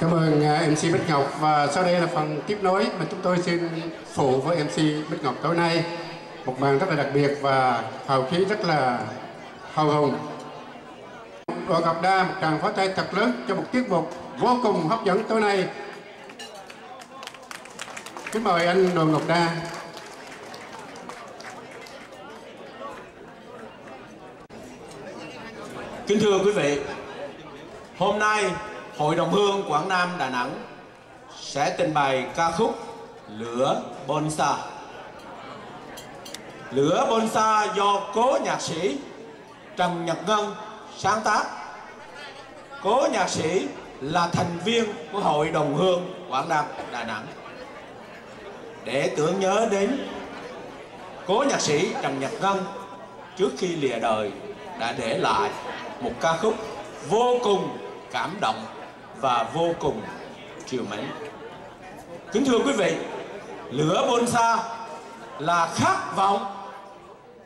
Cảm ơn à, MC Bích Ngọc và sau đây là phần tiếp nối mà chúng tôi xin phụ với MC Bích Ngọc tối nay một màn rất là đặc biệt và hào khí rất là hào hùng. Đội Ngọc Đa một tràng pháo tay thật lớn cho một tiết mục vô cùng hấp dẫn tối nay. Kính mời anh Đoàn Ngọc Đa. Kính thưa quý vị, hôm nay Hội đồng Hương Quảng Nam Đà Nẵng sẽ trình bày ca khúc Lửa Bonsa. Lửa Bonsa do cố nhạc sĩ Trần Nhật Ngân sáng tác. Cố nhạc sĩ là thành viên của Hội đồng Hương Quảng Nam Đà Nẵng. Để tưởng nhớ đến cố nhạc sĩ Trần Nhật Ngân trước khi lìa đời đã để lại một ca khúc vô cùng cảm động và vô cùng chiều mến. Kính thưa quý vị, lửa bonsai là khát vọng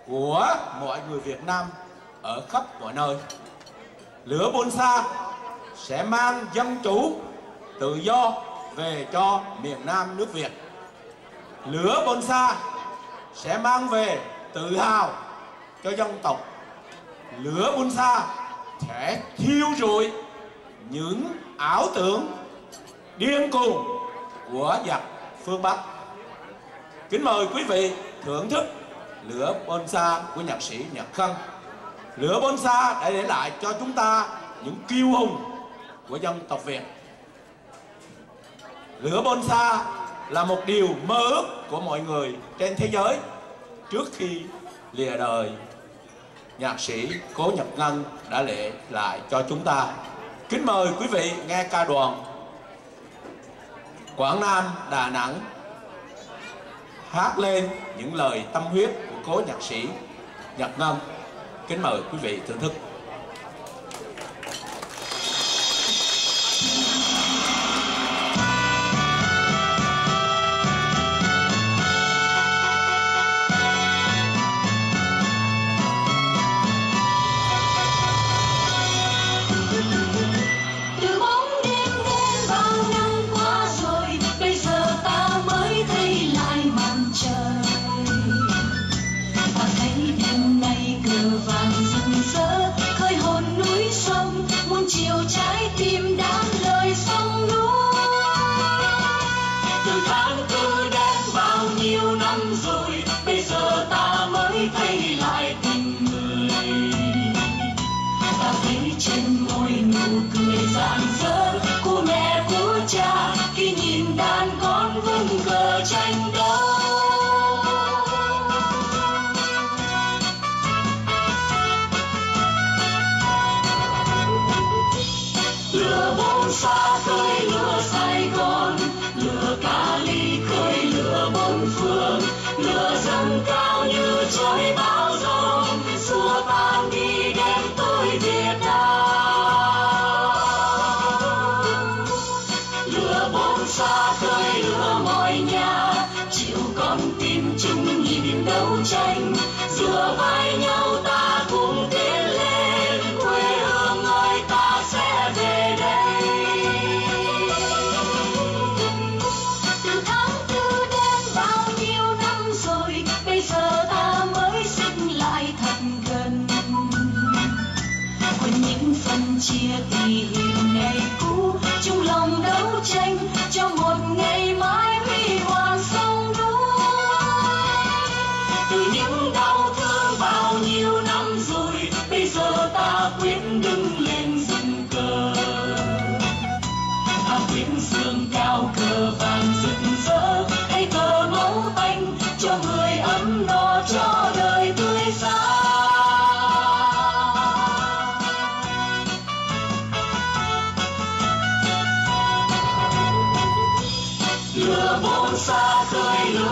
của mọi người Việt Nam ở khắp mọi nơi. Lửa bonsai sẽ mang dân chủ, tự do về cho miền Nam nước Việt. Lửa bonsai sẽ mang về tự hào cho dân tộc. Lửa bonsai sẽ thiêu rụi những ảo tưởng điên cuồng của giặc phương Bắc. Kính mời quý vị thưởng thức lửa bonsai của nhạc sĩ Nhật Khân. Lửa bonsai đã để lại cho chúng ta những kiêu hùng của dân tộc Việt. Lửa bonsai là một điều mơ ước của mọi người trên thế giới trước khi lìa đời nhạc sĩ Cố Nhật Ngân đã lệ lại cho chúng ta. Kính mời quý vị nghe ca đoàn Quảng Nam, Đà Nẵng hát lên những lời tâm huyết của cố nhạc sĩ Nhật Ngân. Kính mời quý vị thưởng thức.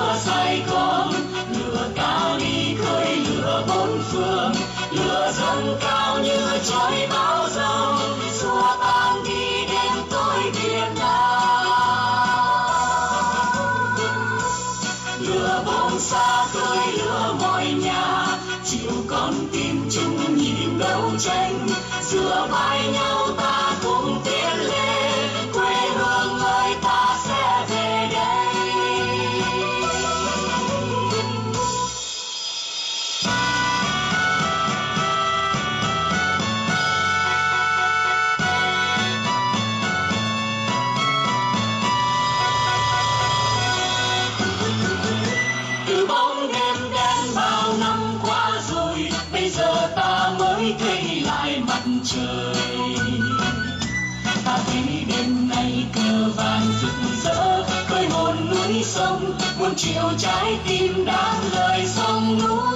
Lửa sài gòn lửa cao đi khơi lửa bốn phương lửa dâng cao như trời bão giông xua tan đi đêm tối việt nam lửa bông xa khơi lửa mọi nhà chịu con tim chung nhịp đấu tranh giữa vai nhau ta cờ vàng rực rỡ khơi hồn núi sông, muôn triệu trái tim đáp lời sông núi.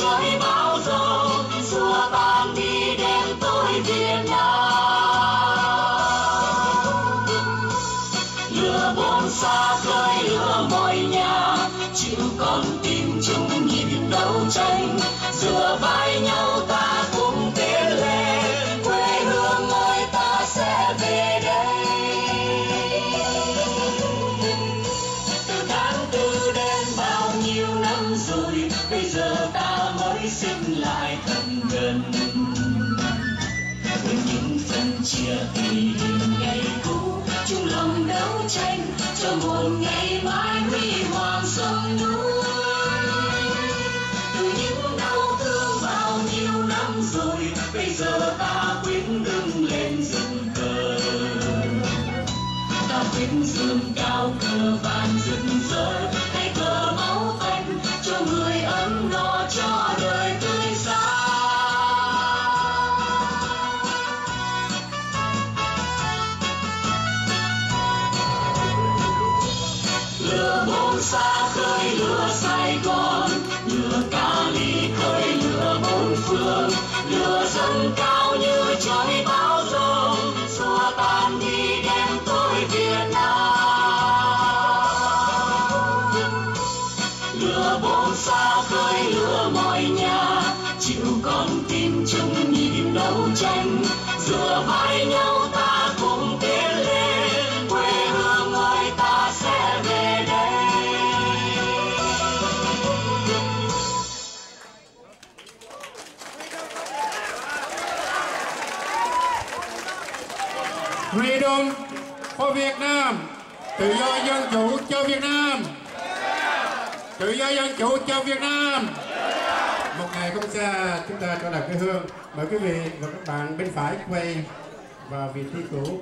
Cao như chia kỷ những ngày cũ. Chung lòng đấu tranh cho một ngày mai huy hoàng sông núi. Từ những đau thương bao nhiêu năm rồi, bây giờ ta quyết đứng lên dựng cờ ta quyết dương cao cờ vàng rực rỡ. Lửa xa khơi lửa sài gòn lửa cali khơi lửa bốn phương lửa dâng cao như trời bão dông xua tan đi đêm tối việt nam lửa bốn xa khơi lửa mọi nhà, chịu con tim chung cho Việt Nam. Tự do dân chủ cho Việt Nam. Tự do dân chủ cho Việt Nam. Một ngày không xa, chúng ta trở lại quê hương. Mời quý vị và các bạn bên phải quay vào vị trí cũ.